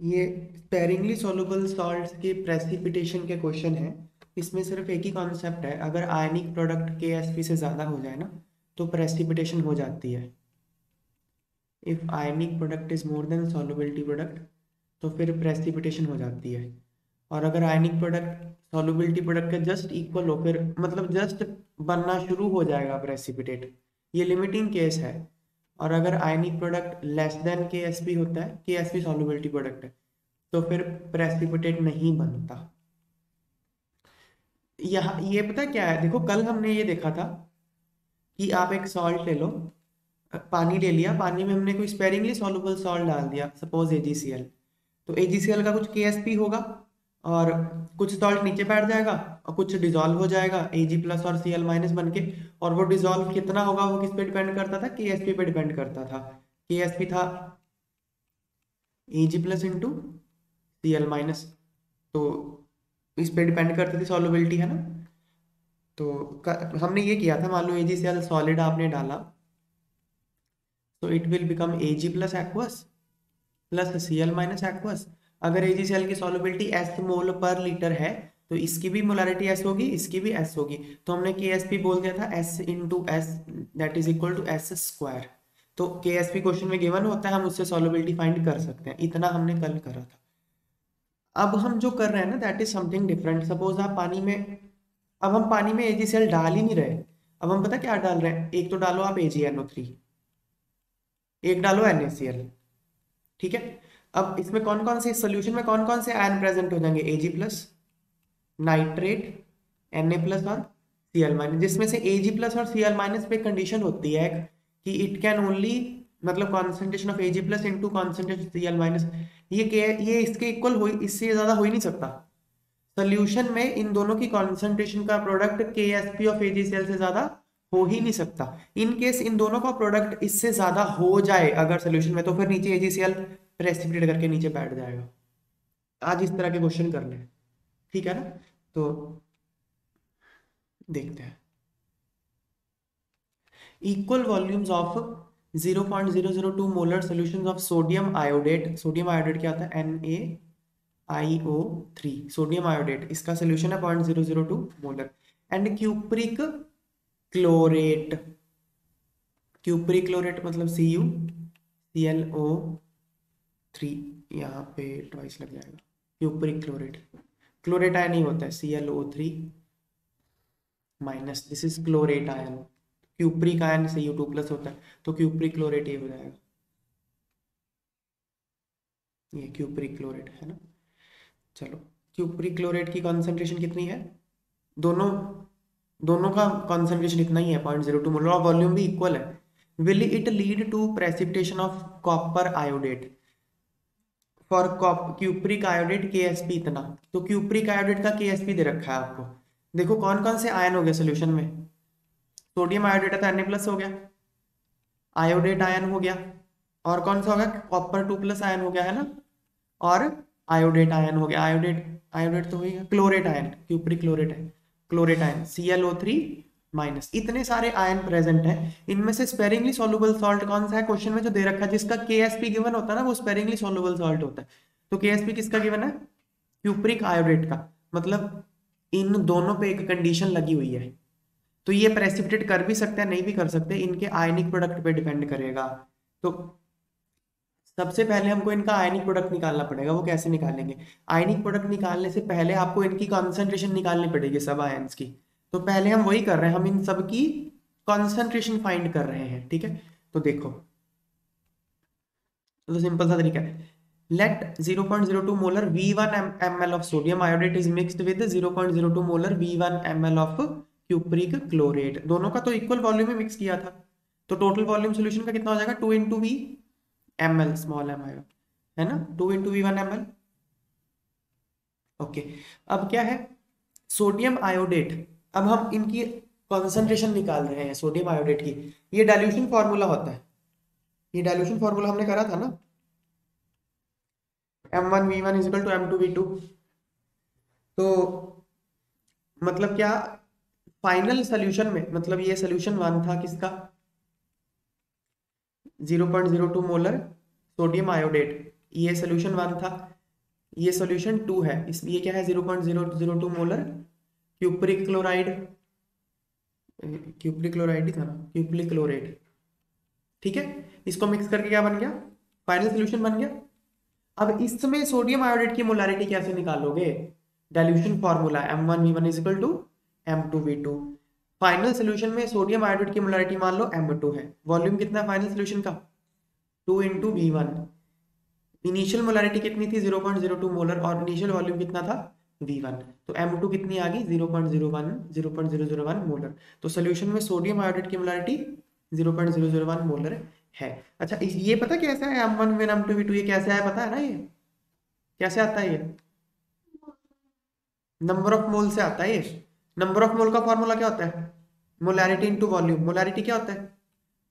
ये sparingly soluble salts के precipitation के क्वेश्चन है। इसमें सिर्फ़ एक ही कॉन्सेप्ट है, अगर ionic product K S P से ज़्यादा हो जाए ना तो प्रेसिपिटेशन हो जाती है। If ionic product is more than solubility product तो फिर प्रेसिपिटेशन हो जाती है। और अगर आयनिक प्रोडक्ट सॉल्युबिलिटी प्रोडक्ट के जस्ट इक्वल हो, फिर मतलब जस्ट बनना शुरू हो जाएगा प्रेसिपिटेट ये लिमिटिंग केस है। और अगर ionic product less than K S P होता है के एस पी सॉल्युबिलिटी प्रोडक्ट है तो फिर प्रेसिपिटेट नहीं बनता। यहाँ, ये पता क्या है? देखो, कल हमने ये देखा था कि आप एक सॉल्ट ले लो पानी ले लिया, पानी में हमने कोई स्पेरिंगली सॉल्युबल सॉल्ट डाल दिया सपोज़ एजीसीएल तो एजीसीएल का कुछ के होगा और कुछ सॉल्ट नीचे बैठ जाएगा कुछ डिजोल्व हो जाएगा ए जी प्लस और सी एल माइनस बन के और वो डिजोल्व कितना होगा वो किस पे डिपेंड करता था? के एस पी पे डिपेंड करता था। के एस पी था A G plus into C L minus तो इस पे डिपेंड करती थी सॉल्युबिलिटी है ना? तो हमने ये किया था, मान लो ए जी सी एल सॉलिड आपने डाला तो it will become A G plus aqueous plus C L minus aqueous अगर एजीसीएल की solubility S mole per litre है तो इसकी भी मोलारिटी एस होगी, इसकी भी एस होगी। तो हमने के एस पी बोल दिया था S into S that is equal to S square तो के एस पी क्वेश्चन में गिवन होता है, हम उससे सॉल्युबिलिटी फाइंड कर सकते हैं। इतना हमने कल करा था। अब हम जो कर रहे हैं ना that is something different suppose आप पानी में, अब हम पानी में एजीसीएल डाल ही नहीं रहे। अब हम पता क्या डाल रहे हैं? एक तो डालो आप एजीएनओ थ्री एक डालो एनएसीएल ठीक है? अब इसमें कौन कौन से सोल्यूशन में कौन कौन से आयन प्रेजेंट हो जाएँगे? AG plus nitrate N A plus और सी एल माइनस जिसमें से एजी प्लस और सी एल माइनस पे कंडीशन होती है कि इट कैन ओनली मतलब concentration of AG plus into concentration C L minus ये के ये इसके इक्वल हो, इससे ज़्यादा हो ही नहीं सकता। सोल्यूशन में इन दोनों की कॉन्सेंट्रेशन का product K S P of AG cell से ज़्यादा हो ही नहीं सकता। इन केस इन दोनों का प्रोडक्ट इससे ज़्यादा हो जाए, अगर सोल्यूशन में तो फिर नीचे ए जी सी एल प्रेसिपिटेट करके नीचे बैठ जाएगा। आज इस तरह के क्वेश्चन कर हैं ठीक है ना? तो देखते हैं। Equal volumes of 0.002 molar solutions of sodium iodate sodium iodate क्या होता है? N A I O three sodium iodate इसका सोल्यूशन है point zero zero two molar and cupric chlorate cupric chlorate मतलब C U C L O three यहाँ पे twice लग जाएगा। क्यूपरिक क्लोरेट क्लोरेट आयन ही होता है C L O three minus this is chlorate ion cupric ion से you to plus होता है तो क्यूपरिक क्लोरेट ये हो जाएगा। ये क्यूपरिक क्लोरेट है ना? चलो क्यूपरिक क्लोरेट की कॉन्सेंट्रेशन कितनी है? दोनों दोनों का कॉन्सेंट्रेशन इतना ही है point zero two molar volume भी इक्वल है। Will it lead to precipitation of copper iodate for cupric iodate K S P इतना। तो क्यूप्रिक आयोडेट का के एस पी दे रखा है आपको। देखो कौन कौन से आयन हो गए सोल्यूशन में। सोडियम आयोडेट है तो एन प्लस हो गया। आयोडेट आयन हो गया। और कौन सा हो गया? कॉपर टू प्लस आयन हो गया, है ना? और आयोडेट आयन हो गया। आयोडेट आयोडेट तो हो गया। क्लोरेट आयन क्यूप्रिक क्लोरेट है chlorate ion C L O three minus इतने सारे आयन प्रेजेंट है। इनमें से स्पेरिंगली सॉल्युबल सॉल्ट कौन सा है? क्वेश्चन में जो दे रखा है, जिसका केएसपी गिवन होता है ना, वो स्पेरिंगली सॉल्युबल सॉल्ट होता है। तो केएसपी किसका गिवन है? क्यूप्रिक आयोडेट का। मतलब इन दोनों पे एक कंडीशन लगी हुई है। तो ये प्रेसिपिटेट कर भी सकते हैं, नहीं भी कर सकते, इनके आयनिक प्रोडक्ट पे डिपेंड करेगा। तो सबसे पहले हमको इनका आयनिक प्रोडक्ट निकालना पड़ेगा, वो कैसे निकालेंगे? आयनिक प्रोडक्ट निकालने से पहले आपको इनकी कॉन्सेंट्रेशन निकालनी पड़ेगी सब आयन्स की। तो पहले हम वही कर रहे हैं, हम इन सब की कॉन्सेंट्रेशन फाइंड कर रहे हैं, ठीक है? तो देखो। तो सिंपल सा तरीका है। Let 0.02 molar v1 ml of sodium iodate is mixed with 0.02 molar v1 ml of cupric chlorate. दोनों का तो इक्वल वॉल्यूम में मिक्स किया था। तो टोटल वॉल्यूम सॉल्यूशन का कितना हो जाएगा? Two into V M L small M है ना? Two into V one M L अब क्या है? सोडियम आयोडेट अब हम इनकी कॉन्सेंट्रेशन निकाल रहे हैं सोडियम आयोडेट की। ये डाइल्यूशन फॉर्मूला होता है। ये डाइल्यूशन फॉर्मूला हमने करा था ना? M one V one is equal to M two V two तो मतलब क्या? फाइनल सोल्यूशन में मतलब ये सोल्यूशन वन था किसका? Zero point zero two molar sodium iodate ये सोल्यूशन वन था। ये सोल्यूशन टू है। इसलिए क्या है? Zero point zero zero two molar cupric chloride cupric chloride ही था ना क्यूप्रिक क्लोराइड ठीक है? इसको मिक्स करके क्या बन गया? फाइनल सोल्यूशन बन गया। अब इसमें सोडियम आयोडाइड की मोलारिटी कैसे निकालोगे? Dilution formula M one V one is equal to M two V two final solution में सोडियम आयोडाइड की मोलारिटी मान लो एम टू है। वॉल्यूम कितना फाइनल सोल्यूशन का? Two into V one initial molarity कितनी थी? Zero point zero two molar और इनिशियल वॉल्यूम कितना था? वी वन तो एम टू कितनी आ गई? Zero point zero one zero point zero zero one molar तो सोल्यूशन में सोडियम आयोडाइड की molarity zero point zero zero one molar है। अच्छा ये पता कैसा है? M one M two V two ये कैसे है पता है ना ये? कैसे आता है ये? नंबर ऑफ़ मोल से आता है ये? नंबर ऑफ़ मोल का फॉर्मूला क्या होता है? मोलैरिटी इनटू वॉल्यूम मोलैरिटी क्या होता है?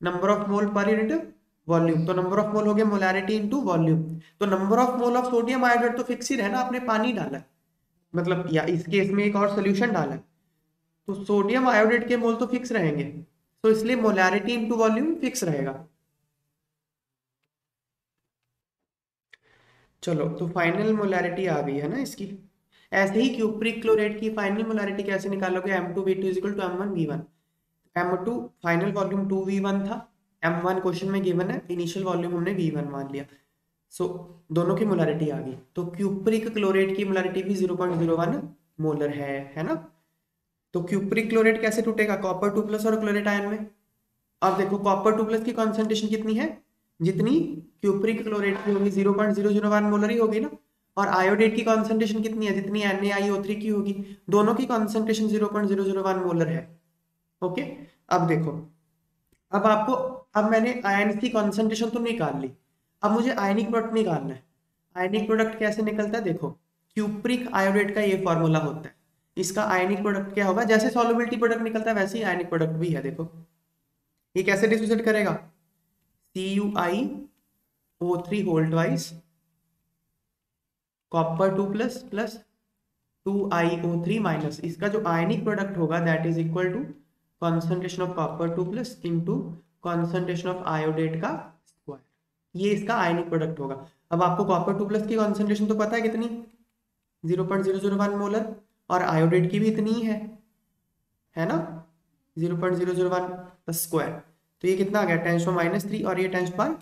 Number of mole per unit volume तो नंबर ऑफ़ मोल हो गया मोलैरिटी इनटू वॉल्यूम तो number of mole of sodium iodide तो फिक्स ही रहना, आपने पानी डाला। है मतलब या इस केस में एक और सोल्यूशन डाला। तो सोडियम आयोडाइड के मोल तो फिक्स रहेंगे। तो इसलिए मोलैरिटी इनटू वॉल्यूम फिक्स रहेगा। चलो तो फाइनल मोलैरिटी आ गई, है ना इसकी? ऐसे ही क्यूप्रिक क्लोरेट की फाइनल मोलैरिटी कैसे निकालोगे? M two V two is equal to M one V one M two final volume two V one था। एम वन क्वेश्चन में गिवन है। इनिशियल वॉल्यूम हमने वी वन मान लिया। सो so, दोनों की मोलारिटी आ गई। तो क्यूप्रिक क्लोरेट की मोलारिटी भी zero point zero one molar है है ना? तो क्यूप्रिक क्लोरेट कैसे टूटेगा? कॉपर टू प्लस और क्लोरेट आयन में? अब देखो कॉपर टू प्लस की कॉन्सेंट्रेशन कितनी है? जितनी क्यूप्रिक क्लोरेट की होगी zero point zero zero one molar ही होगी ना? और आयोडेट की कॉन्सेंट्रेशन कितनी है? जितनी एन की होगी। दोनों की concentration zero point zero zero one molar है। ओके अब देखो अब आपको अब मैंने आयन की कॉन्सेंट्रेशन तो निकाल ली। अब मुझे आयनिक प्रोडक्ट निकालना है। आयनिक प्रोडक्ट कैसे निकलता है? देखो, क्यूप्रिक आयोडेट का ये फॉर्मूला होता है। इसका आयनिक प्रोडक्ट क्या होगा? जैसे सॉल्युबिलिटी प्रोडक्ट निकलता है, वैसे ही आयनिक प्रोडक्ट भी है, देखो। ये कैसे डिसोसिएट करेगा? C U I O three hold wise copper two plus plus two I O three minus इसका जो आयनिक प्रोडक्ट होगा that is equal to concentration of copper two plus into concentration of iodate का ये इसका ionic product होगा। अब आपको copper two plus की कॉन्सेंट्रेशन तो पता है कितनी? Zero point zero zero one molar और आयोडेट की भी इतनी ही है। है ना? Zero point zero zero one plus square तो ये कितना आ गया? टेंस पर माइनस थ्री और ये टेंस पर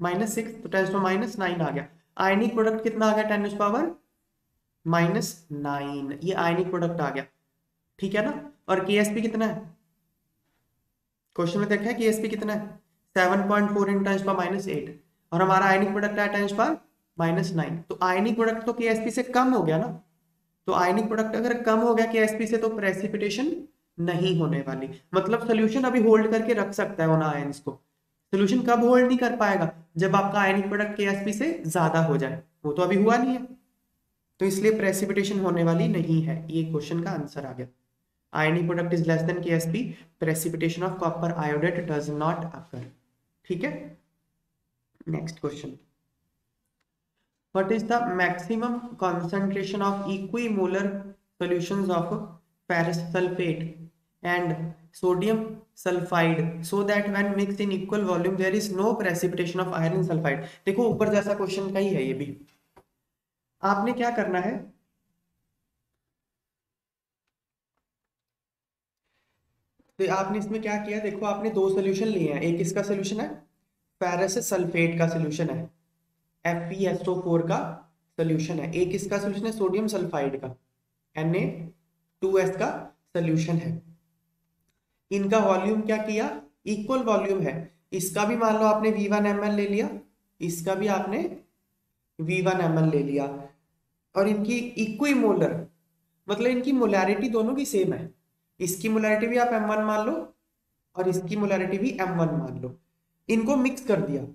माइनस सिक्स तो टेंस पर माइनस नाइन आ गया। आयनिक प्रोडक्ट कितना आ गया? टेन पावर माइनस नाइन ये आयनिक प्रोडक्ट आ गया। ठीक है ना? और के कितना है? क्वेश्चन में देखा है के कितना है? Seven point four in tens पर माइनस एट और हमारा आयनिक प्रोडक्ट टेंस पर माइनस नाइन तो आयनिक प्रोडक्ट तो के से कम हो गया ना? तो आयनिक प्रोडक्ट अगर कम हो गया के से तो प्रेसिपिटेशन नहीं होने वाली। मतलब सोल्यूशन अभी होल्ड करके रख सकता है को। सोल्यूशन कब होल्ड नहीं कर पाएगा? जब आपका आयनिक प्रोडक्ट के से ज़्यादा हो जाए। वो तो अभी हुआ नहीं है। तो इसलिए प्रेसिपिटेशन होने वाली नहीं है। ये क्वेश्चन का आंसर आ गया। Ionic product is less than K precipitation of copper iodate does not occur ठीक है? Next question what is the maximum concentration of equimolar solution of persulfate and sodium sulfide so that when mix in equal volume there is no precipitation of iron sulfide देखो, ऊपर जैसा question का ही है ये भी। आपने क्या करना है? तो आपने इसमें क्या किया? देखो, आपने दो सोल्यूशन लिए हैं। एक इसका सोल्यूशन है? फेरस सल्फेट का सोल्यूशन है। F P S O four का सोल्यूशन है। एक इसका सोल्यूशन है? सोडियम सल्फाइड का। एन ए टू एस का सोल्यूशन है। इनका वॉल्यूम क्या किया? इक्वल वॉल्यूम है। इसका भी मान लो आपने वी वन एम एल ले लिया। इसका भी आपने वी वन एम एल ले लिया। और इनकी इक्वी मोलर मतलब इनकी मोलैरिटी दोनों की सेम है। इसकी मोलैरिटी भी आप एम वन मान लो और इसकी मोलैरिटी भी एम वन मान लो। इनको मिक्स कर दिया।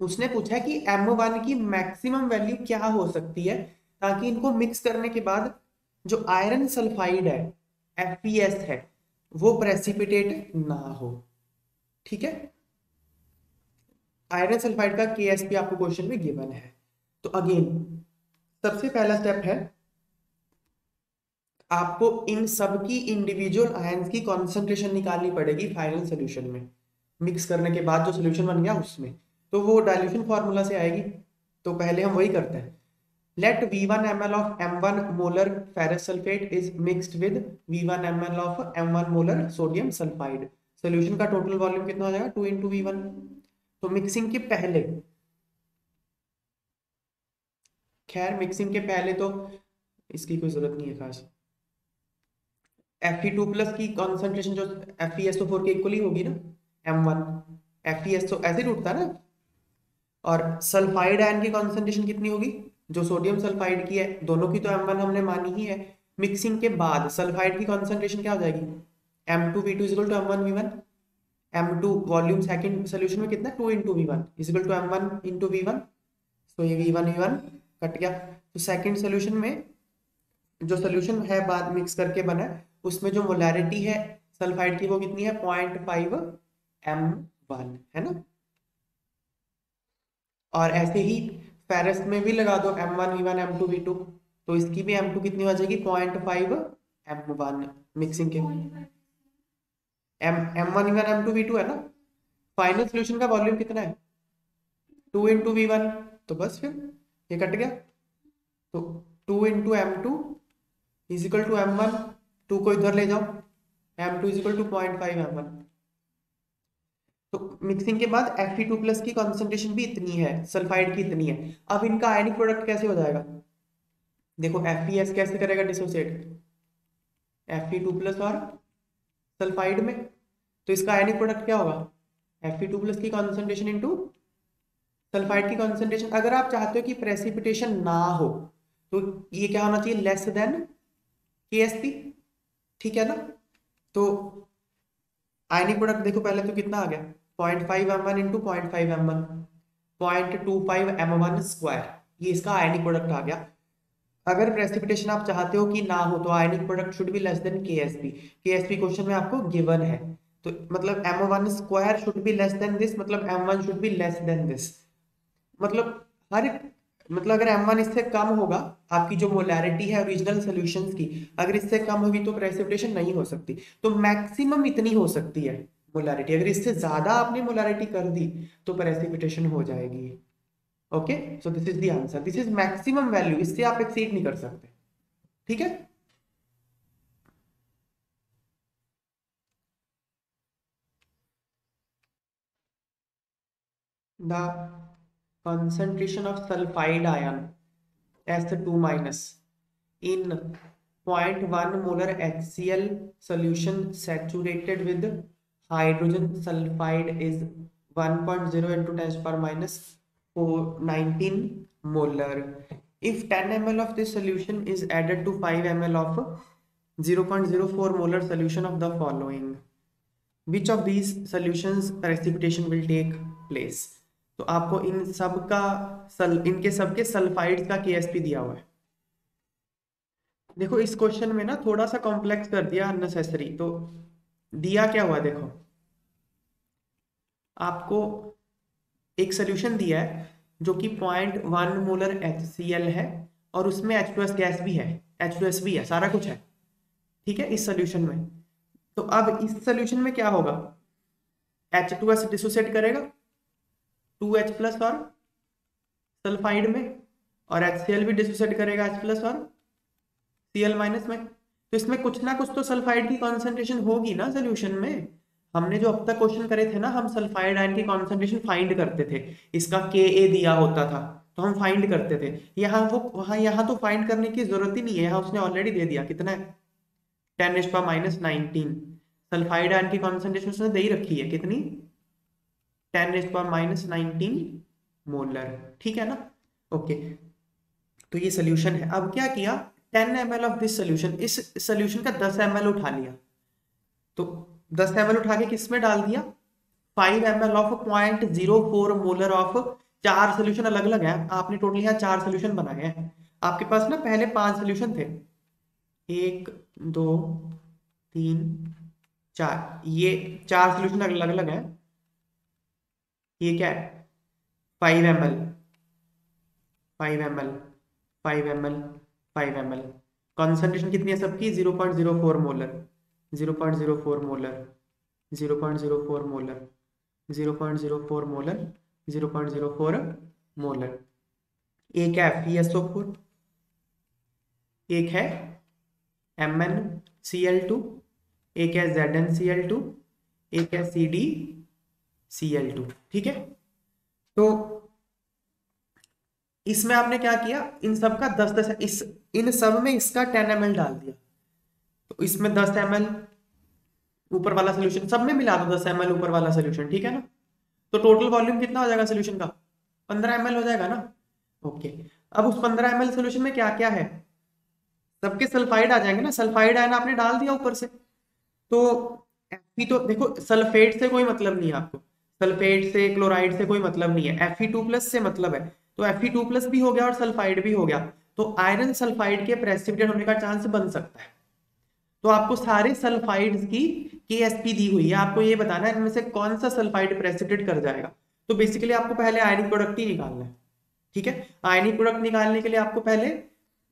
उसने पूछा कि एम वन की मैक्सिमम वैल्यू क्या हो सकती है? ताकि इनको मिक्स करने के बाद जो आयरन सल्फाइड है FPS है, वो प्रेसिपिटेट ना हो। ठीक है? आयरन सल्फाइड का के आपको क्वेश्चन में गिवन है। तो अगेन सबसे पहला स्टेप है आपको इन सब की इंडिविजुअल आयंस की कॉन्सेंट्रेशन निकालनी पड़ेगी फाइनल सोल्यूशन में। मिक्स करने के बाद जो सोल्यूशन बन गया उसमें। तो वो डाइल्यूशन फॉर्मूला से आएगी। तो पहले हम वही करते हैं। Let v1 ml of m1 molar ferrous sulfate is mixed with v1 ml of m1 molar sodium sulfide solution का टोटल वॉल्यूम कितना हो जाएगा? टू इंटू वी वन तो मिक्सिंग के पहले। खैर मिक्सिंग के पहले तो इसकी कोई ज़रूरत नहीं है खास। एफ़ टू प्लस की कॉन्सेंट्रेशन जो एफ़ ई एस फोर के इक्वली होगी ना M one F E S तो ऐसे उठता है ना? और सल्फाइड आयन की कॉन्सेंट्रेशन कितनी होगी? जो सोडियम सल्फाइड की है, दोनों की तो एम वन हमने मानी ही है। मिक्सिंग के बाद सल्फाइड की कॉन्सेंट्रेशन क्या हो जाएगी? M two V two is equal to M one V one M two volume second solution में कितना? Two into V one is equal to M one into V one तो ये V one V one cut गया। तो second solution में जो solution है, बाद मिक्स करके बना उसमें जो मोलैरिटी है सल्फाइड की वो कितनी है? पॉइंट फाइव एम वन है ना? और ऐसे ही फेरस में भी लगा दो M one V one M two V two तो इसकी भी एम टू कितनी हो जाएगी? Point five M one mixing के। M M one V one M two V two है ना? फाइनल सोल्यूशन का वॉल्यूम कितना है? टू इंटू वी वन तो बस फिर ये कट गया। तो two into M two is equal to M one two को इधर ले जाओ M two is equal to point five M one तो मिक्सिंग के बाद एफ़ टू प्लस की कॉन्सेंट्रेशन भी इतनी है सल्फाइड की इतनी है। अब इनका आयनिक प्रोडक्ट कैसे हो जाएगा? देखो एफ़ कैसे करेगा डिसोसिएट एफ़ टू प्लस और सल्फाइड में। तो इसका आयनिक प्रोडक्ट क्या होगा? एफ़ टू प्लस की कॉन्सेंट्रेशन इंटू सल्फाइड की कॉन्सेंट्रेशन अगर आप चाहते हो कि प्रेसिपिटेशन ना हो तो ये क्या होना चाहिए? लेस देन के ठीक है ना? तो आयनिक प्रोडक्ट देखो पहले तो कितना आ गया? Point five M one into point five M one point two five M one square ये इसका आयनिक प्रोडक्ट आ गया। अगर प्रेसिपिटेशन आप चाहते हो कि ना हो तो ionic product should be less than K S P K S P question में आपको गिवन है। तो मतलब M one square should be less than this मतलब M one should be less than this मतलब हर मतलब अगर एम इससे कम होगा, आपकी जो मोलैरिटी है ओरिजिनल सोल्यूशंस की, अगर इससे कम होगी तो प्रेसिपिटेशन नहीं हो सकती। तो मैक्सिमम इतनी हो सकती है मोलैरिटी अगर इससे ज़्यादा आपने मोलैरिटी कर दी तो प्रेसिपिटेशन हो जाएगी। Okay so this is the answer this is maximum value इससे आप एक्सीड नहीं कर सकते। ठीक है? The concentration of sulfide ion S2 minus in 0.1 molar HCl solution saturated with hydrogen sulfide is 1.0 into 10 power minus 19 molar. If 10 ml of this solution is added to 5 ml of 0.04 molar solution of the following, which of these solutions precipitation will take place? तो आपको इन सब का सल, इनके सबके sulphide का Ksp दिया हुआ है। देखो, इस क्वेश्चन में ना थोड़ा सा कॉम्प्लेक्स कर दिया अननेसेसरी तो दिया क्या हुआ देखो? आपको एक सोल्यूशन दिया है, जो कि point one molar H C L है और उसमें एच गैस भी है। एच भी है, सारा कुछ है। ठीक है, इस सोल्यूशन में। तो अब इस सोल्यूशन में क्या होगा? एच टू एस डिसोसिएट करेगा। टू एच प्लस और सल्फाइड में, और एच सी एल भी डिसोसिएट करेगा एच प्लस और सी एल माइनस में। तो इसमें कुछ ना कुछ तो सल्फाइड की कॉन्सेंट्रेशन होगी ना सोल्यूशन में। हमने जो अब तक क्वेश्चन करे थे ना, हम सल्फाइड आयन की कॉन्सेंट्रेशन फाइंड करते थे। इसका के ए दिया होता था तो हम फाइंड करते थे। यहाँ वो, वहाँ, यहाँ तो फाइंड करने की ज़रूरत ही नहीं है। यहाँ उसने ऑलरेडी दे दिया। कितना है? Ten H minus nineteen sulfide ion की कॉन्सेंट्रेशन उसने दे ही रखी है। कितनी? Ten raise power minus nineteen molar ठीक है ना? ओके तो ये सोल्यूशन है। अब क्या किया? Ten M of this solution इस सोल्यूशन का दस एम उठा लिया। तो दस एम उठा के किसमें डाल दिया? Five M of point zero four molar of चार सोल्यूशन अलग अलग है। आपने टोटल यहाँ चार सोल्यूशन बनाए हैं। आपके पास ना पहले पाँच सोल्यूशन थे। एक, दो, तीन, चार। ये चार सोल्यूशन अलग अलग है। ये क्या है? Five M L five M L five M L five M L concentration कितनी है सबकी? Zero point zero four molar zero point zero four molar zero point zero four molar zero point zero four molar zero point zero four molar एक है? F S O four एक है? M N C L two एक है? Z N C L two एक है? C D C L two ठीक है? तो इसमें आपने क्या किया? इन सब का दस दस, इस, इन सब में इसका टेन एम डाल दिया। तो इसमें दस एम ऊपर वाला सोल्यूशन सब में मिला दो दस एम ऊपर वाला सोल्यूशन ठीक है ना? तो टोटल वॉल्यूम कितना हो जाएगा सोल्यूशन का? पंद्रह एम हो जाएगा ना? ओके अब उस पंद्रह एम सोल्यूशन में क्या क्या है? सबके सल्फाइड आ जाएँगे ना? सल्फाइड आयन आपने डाल दिया ऊपर से। तो एफ़ तो देखो सल्फेट से कोई मतलब नहीं आपको। सल्फेट से, क्लोराइड से कोई मतलब नहीं है। एफ़ प्लस से मतलब है। तो एफ़ प्लस भी हो गया और सल्फाइड भी हो गया। तो आयरन सल्फाइड के प्रेसिपिटेट होने का चांस बन सकता है। तो आपको सारे सल्फाइड्स की के दी हुई है। आपको ये बताना है, इनमें से कौन सा सल्फाइड प्रेसिपिटेट कर जाएगा? तो बेसिकली आपको पहले आयनिक प्रोडक्ट ही निकालना है। ठीक है? आयनिक प्रोडक्ट निकालने के लिए आपको पहले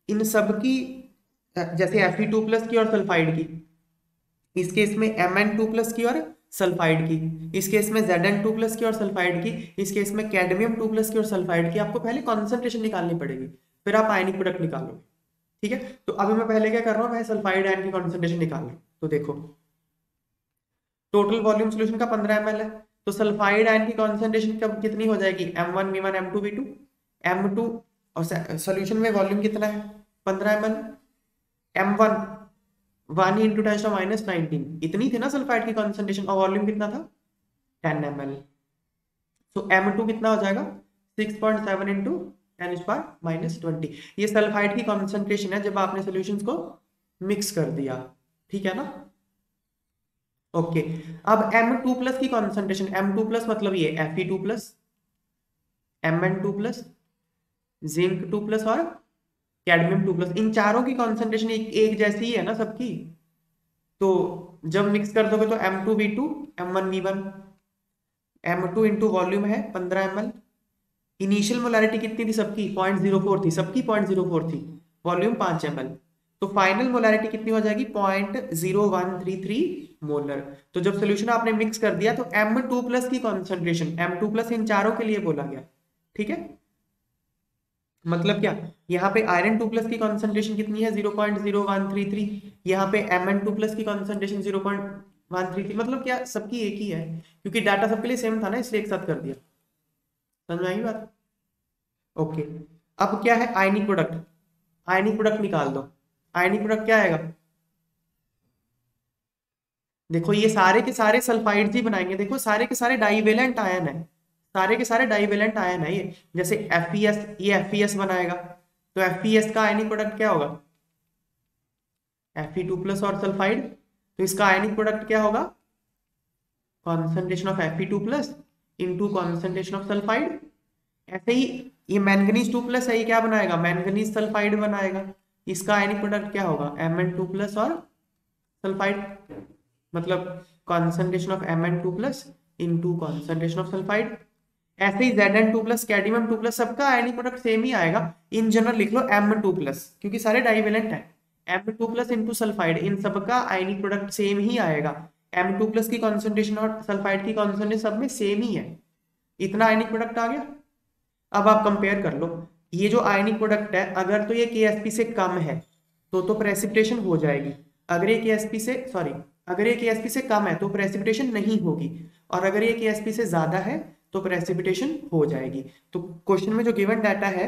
इन सब की, जैसे एफ़ प्लस की और सल्फाइड की। इस केस में एम प्लस की और सल्फाइड की। इस केस में जेड एन टू प्लस की और सल्फाइड की, इस केस में कैडमियम टू प्लस की और सल्फाइड की आपको पहले कॉन्सेंट्रेशन निकालनी पड़ेगी, फिर आप आयनिक प्रोडक्ट निकालोगे, ठीक है? तो अभी मैं पहले क्या कर रहा हूँ, मैं सल्फाइड आयन की कॉन्सेंट्रेशन निकाल रहा हूँ। तो देखो टोटल वॉल्यूम सोल्यूशन का पंद्रह एम है तो सल्फाइड आयन की कॉन्सेंट्रेशन कब कितनी हो जाएगी? M one V one M two V two M two और सोल्यूशन में वॉल्यूम कितना है? पंद्रह M L M one one into ten minus nineteen इतनी थी ना सल्फाइड की कॉन्सेंट्रेशन और वॉल्यूम कितना था? टेन एम एल तो एम टू कितना हो जाएगा? Six point seven into ten square minus twenty ये सल्फाइड की कॉन्सेंट्रेशन है जब आपने सोल्यूशन को मिक्स कर दिया। ठीक है ना? ओके अब एम टू प्लस की कॉन्सेंट्रेशन एम टू प्लस मतलब ये F E two plus M N two plus zinc two plus और कैडमियम टू प्लस इन चारों की कॉन्सेंट्रेशन एक, एक जैसी ही है ना सबकी? तो जब मिक्स कर दोगे तो M two V two M one V one M two into volume है पंद्रह एम एल इनिशियल मोलारिटी कितनी थी सबकी? पॉइंट ज़ीरो फोर थी सबकी पॉइंट ज़ीरो फोर थी। वॉल्यूम पाँच एम एल तो फाइनल मोलारिटी कितनी हो जाएगी? Point zero one three three molar तो जब सोल्यूशन आपने मिक्स कर दिया तो एम टू प्लस की कॉन्सेंट्रेशन एम टू प्लस इन चारों के लिए बोला गया। ठीक है? मतलब क्या? यहाँ पे आयरन टू प्लस की कॉन्सेंट्रेशन कितनी है? Zero point zero one three three यहाँ पे एम एन टू प्लस की concentration zero point one three three मतलब क्या? सबकी एक ही है, क्योंकि डाटा सबके लिए सेम था ना, इसलिए एक साथ कर दिया। समझ में आई बात? ओके अब क्या है? आयनिक प्रोडक्ट आयनिक प्रोडक्ट निकाल दो। आयनिक प्रोडक्ट क्या आएगा? देखो, ये सारे के सारे सल्फाइड ही बनाएँगे। देखो, सारे के सारे डाइवेलेंट आयन है। सारे के सारे डाइवेलेंट आयन है ये। जैसे एफ़ ये एफ़ बनाएगा। तो एफपीएस का आयनिक प्रोडक्ट क्या होगा? एफ़ टू प्लस और सल्फाइड तो इसका आयनिक प्रोडक्ट क्या होगा? Concentration of F two plus into concentration of sulphide ऐसे ही ये मैंगनीज टू प्लस है, ये क्या बनाएगा? मैंगनीज सल्फाइड बनाएगा। इसका आयनिक प्रोडक्ट क्या होगा? एम टू प्लस और सल्फाइड मतलब concentration of M two plus into concentration of sulphide ऐसे ही Z N two plus cadmium two plus सबका आयनिक प्रोडक्ट सेम ही आएगा। इन जनरल लिख लो एम टू प्लस क्योंकि सारे डाइवेलेंट है। M two plus into sulphide इन सबका आयनिक प्रोडक्ट सेम ही आएगा। एम टू प्लस की कॉन्सेंट्रेशन और सल्फाइड की कॉन्सेंट्रेशन सब में सेम ही है। इतना आयनिक प्रोडक्ट आ गया। अब आप कंपेयर कर लो। ये जो आयनिक प्रोडक्ट है, अगर तो ये के से कम है तो तो प्रेसिपिटेशन हो जाएगी। अगर ये के से सॉरी अगर ये के से कम है तो प्रेसिपिटेशन नहीं होगी। और अगर ये के से ज़्यादा है तो प्रेसिपिटेशन हो जाएगी। तो क्वेश्चन में जो गिवन डाटा है,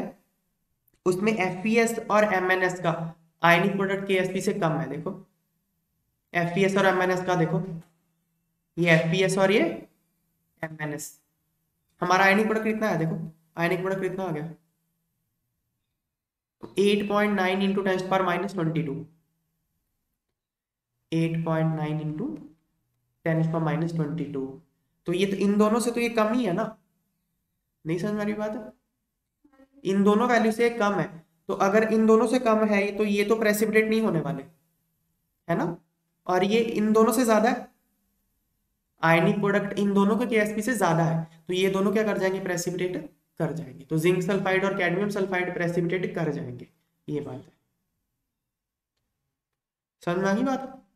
उसमें एफ़ और एमएनएस का आयनिक प्रोडक्ट के से कम है, देखो। एफ़ और एम का देखो। ये एफ़ और ये एम हमारा आयनिक प्रोडक्ट कितना है, देखो। आयनिक प्रोडक्ट कितना आ गया? एट पॉइंट नाइन इंटू टेस्ट पर minus twenty two eight point nine into ten पर माइनस ट्वेंटी टू तो ये तो इन दोनों से तो ये कम ही है ना? नहीं समझ रही बात? इन दोनों वैल्यू से कम है। तो अगर इन दोनों से कम है तो ये तो प्रेसिपिटेट नहीं होने वाले, है ना? और ये इन दोनों से ज़्यादा है। आयनिक प्रोडक्ट इन दोनों के केएसपी से ज़्यादा है। तो ये दोनों क्या कर जाएँगे? प्रेसिपिटेट कर जाएँगे। तो जिंक सल्फाइड और कैडमियम सल्फाइड प्रेसिपिटेट कर जाएँगे। ये बात है। समझ में आ गई बात?